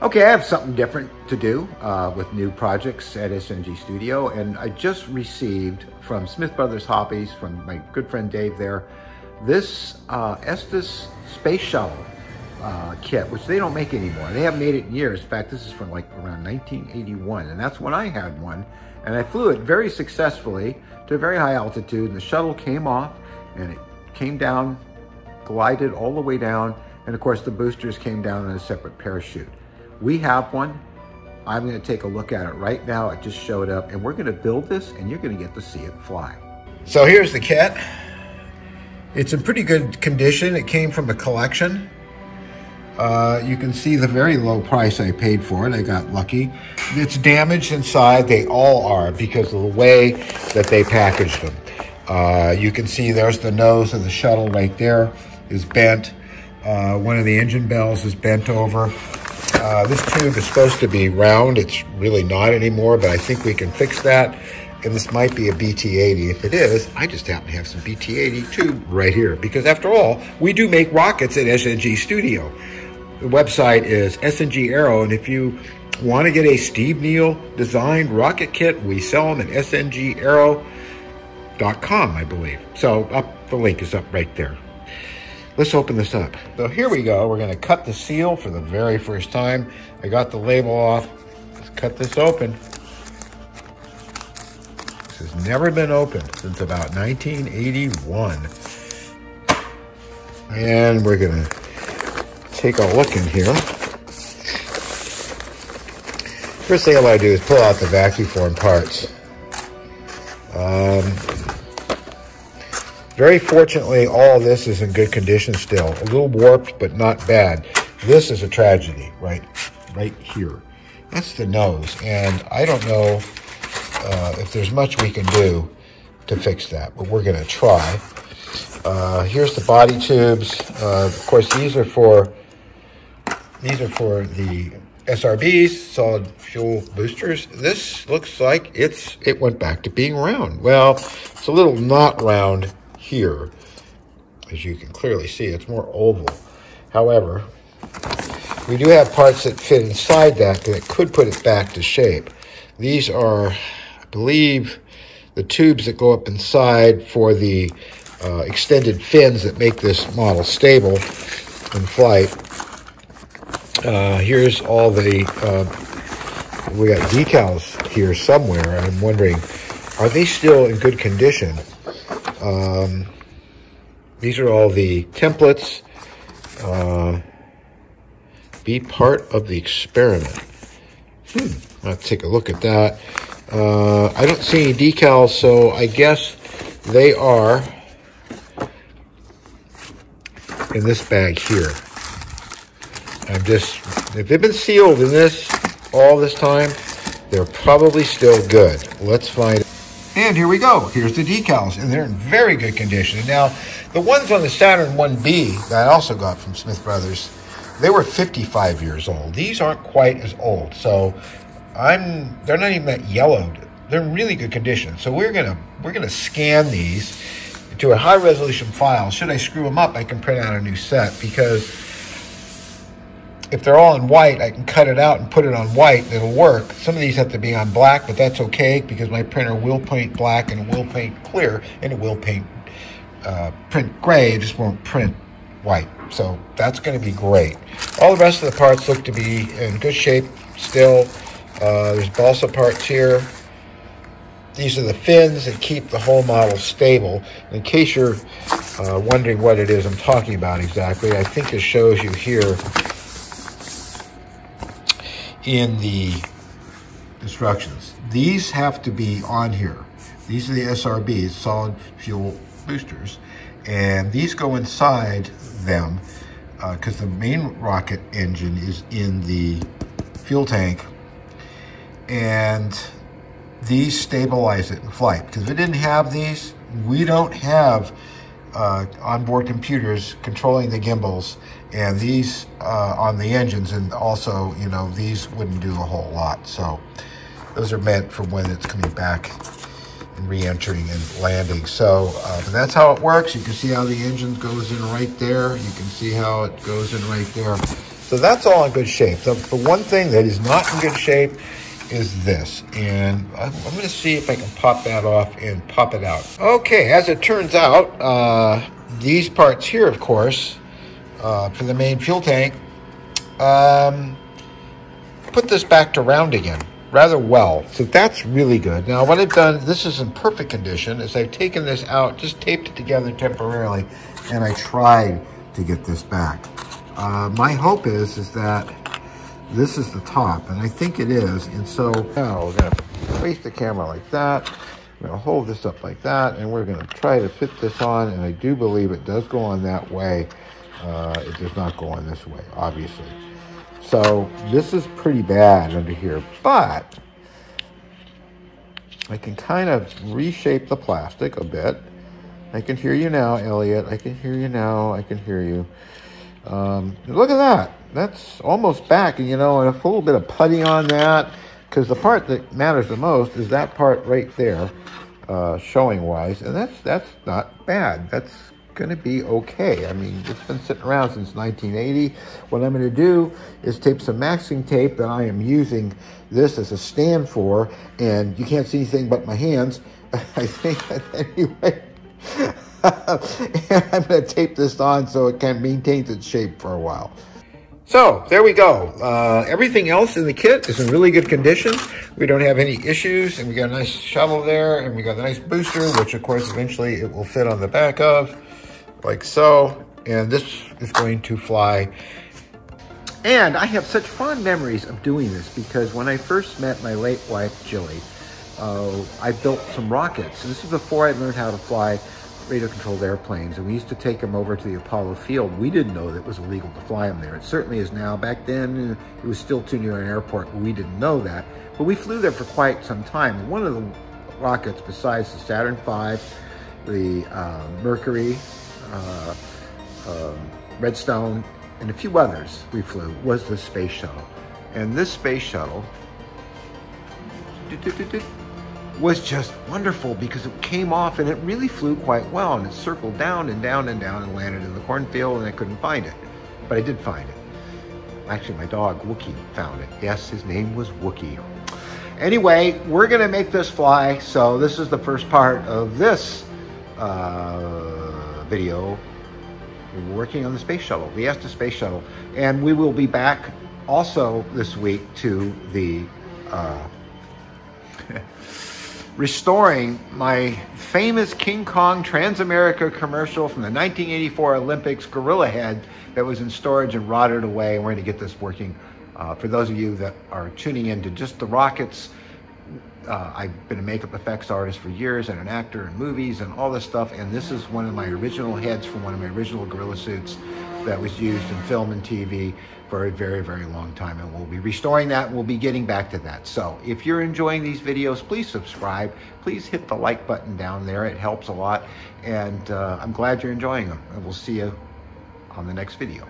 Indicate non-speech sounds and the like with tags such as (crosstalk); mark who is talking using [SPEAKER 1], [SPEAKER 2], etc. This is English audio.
[SPEAKER 1] Okay, I have something different to do uh, with new projects at SNG Studio, and I just received from Smith Brothers Hobbies, from my good friend Dave there, this uh, Estes Space Shuttle uh, kit, which they don't make anymore. They haven't made it in years. In fact, this is from like around 1981, and that's when I had one. And I flew it very successfully to a very high altitude, and the shuttle came off, and it came down, glided all the way down, and of course the boosters came down in a separate parachute. We have one. I'm gonna take a look at it right now. It just showed up and we're gonna build this and you're gonna get to see it fly. So here's the kit. It's in pretty good condition. It came from a collection. Uh, you can see the very low price I paid for it. I got lucky. It's damaged inside. They all are because of the way that they packaged them. Uh, you can see there's the nose of the shuttle right there is bent. Uh, one of the engine bells is bent over. Uh, this tube is supposed to be round. It's really not anymore, but I think we can fix that. And this might be a BT-80. If it is, I just happen to have some BT-80 tube right here. Because after all, we do make rockets at SNG Studio. The website is SNG Aero, and if you want to get a Steve Neill designed rocket kit, we sell them at sngAero.com, I believe. So up, the link is up right there. Let's open this up. So here we go. We're going to cut the seal for the very first time. I got the label off. Let's cut this open. This has never been opened since about 1981. And we're going to take a look in here. First thing I want to do is pull out the vacuum form parts. Um, very fortunately, all this is in good condition still. A little warped, but not bad. This is a tragedy, right, right here. That's the nose, and I don't know uh, if there's much we can do to fix that, but we're going to try. Uh, here's the body tubes. Uh, of course, these are for these are for the SRBs, solid fuel boosters. This looks like it's it went back to being round. Well, it's a little not round here. As you can clearly see, it's more oval. However, we do have parts that fit inside that that could put it back to shape. These are, I believe, the tubes that go up inside for the uh, extended fins that make this model stable in flight. Uh, here's all the, uh, we got decals here somewhere. I'm wondering, are they still in good condition? Um, these are all the templates. Uh, be part of the experiment. Hmm, I'll take a look at that. Uh, I don't see any decals, so I guess they are in this bag here. I'm just, if they've been sealed in this all this time, they're probably still good. Let's find and here we go. Here's the decals, and they're in very good condition. Now, the ones on the Saturn 1B that I also got from Smith Brothers, they were 55 years old. These aren't quite as old, so I'm they're not even that yellowed. They're in really good condition. So we're gonna we're gonna scan these to a high resolution file. Should I screw them up, I can print out a new set because if they're all in white, I can cut it out and put it on white. It'll work. Some of these have to be on black, but that's okay because my printer will paint black and it will paint clear and it will paint uh, print gray. It just won't print white. So that's going to be great. All the rest of the parts look to be in good shape still. Uh, there's balsa parts here. These are the fins that keep the whole model stable. In case you're uh, wondering what it is I'm talking about exactly, I think it shows you here in the instructions. These have to be on here. These are the SRBs, solid fuel boosters. And these go inside them because uh, the main rocket engine is in the fuel tank. And these stabilize it in flight. Because if it didn't have these, we don't have uh, onboard computers controlling the gimbals and these uh, on the engines and also you know these wouldn't do a whole lot. So those are meant for when it's coming back and re-entering and landing. So uh, that's how it works. You can see how the engine goes in right there. You can see how it goes in right there. So that's all in good shape. The, the one thing that is not in good shape is this. And I'm, I'm going to see if I can pop that off and pop it out. Okay, as it turns out, uh, these parts here, of course, uh, for the main fuel tank, um, put this back to round again rather well. So that's really good. Now what I've done, this is in perfect condition, is I've taken this out, just taped it together temporarily, and I tried to get this back. Uh, my hope is, is that this is the top, and I think it is. And so now we're gonna place the camera like that. I'm gonna hold this up like that, and we're gonna try to fit this on, and I do believe it does go on that way. Uh, it does not go on this way, obviously. So this is pretty bad under here, but I can kind of reshape the plastic a bit. I can hear you now, Elliot. I can hear you now. I can hear you. Um, look at that. That's almost back. And, you know, and a little bit of putty on that. Because the part that matters the most is that part right there, uh, showing wise. And that's, that's not bad. That's going to be okay. I mean, it's been sitting around since 1980. What I'm going to do is tape some masking tape that I am using this as a stand for, and you can't see anything but my hands. (laughs) I think, (laughs) anyway. And (laughs) I'm going to tape this on so it can maintain its shape for a while. So there we go. Uh, everything else in the kit is in really good condition. We don't have any issues, and we got a nice shovel there, and we got a nice booster, which of course eventually it will fit on the back of like so. And this is going to fly. And I have such fond memories of doing this because when I first met my late wife, Jilly, uh, I built some rockets. this is before I learned how to fly radio-controlled airplanes, and we used to take them over to the Apollo field. We didn't know that it was illegal to fly them there. It certainly is now. Back then, it was still too near an airport, we didn't know that. But we flew there for quite some time. One of the rockets, besides the Saturn V, the uh, Mercury, uh, um, Redstone, and a few others we flew was the space shuttle. And this space shuttle was just wonderful because it came off and it really flew quite well and it circled down and down and down and landed in the cornfield and I couldn't find it. But I did find it. Actually, my dog, Wookie, found it. Yes, his name was Wookie. Anyway, we're going to make this fly. So this is the first part of this uh, video We're working on the space shuttle, the Estes space shuttle. And we will be back also this week to the uh, (laughs) restoring my famous King Kong Transamerica commercial from the 1984 Olympics Gorilla Head that was in storage and rotted away. And We're going to get this working. Uh, for those of you that are tuning in to just the rockets, uh, I've been a makeup effects artist for years and an actor in movies and all this stuff. And this is one of my original heads from one of my original gorilla suits that was used in film and TV for a very, very long time. And we'll be restoring that. We'll be getting back to that. So if you're enjoying these videos, please subscribe. Please hit the like button down there. It helps a lot. And uh, I'm glad you're enjoying them. And we'll see you on the next video.